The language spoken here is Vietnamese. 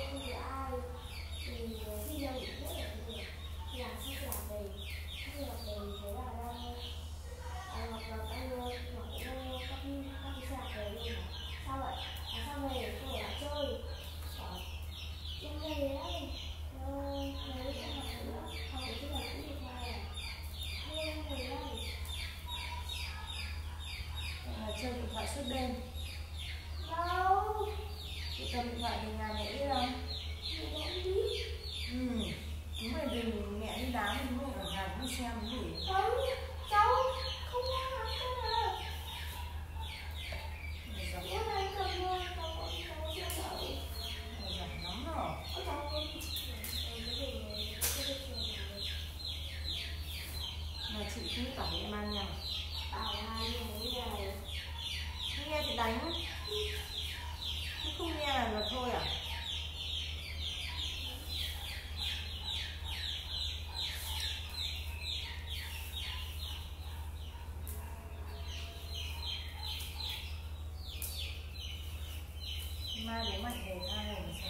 không có ai thì khi nhau cũng hết ở thì làm sao làm về khi làm về thế là đang à, hoặc là anh hoặc các các cái xe về luôn sao vậy à, sao về tôi lại chơi Bảo, em về đấy ờ, về đi nữa cái này cũng được mà thôi em về đây là chơi điện thoại suốt đêm. Đâu? Chị cầm điện thoại về nhà mẹ biết không? Không ừ chúng mày đừng mẹ đi đám chúng mày ở nhà cũng xem cái gì? Không cháu không có làm luôn cháu có cháu có xem đâu mày giỏi lắm rồi cháu có cái gì cái gì mà chị cứ tỏ em ăn nhau bảo hai người 妈我们可以一下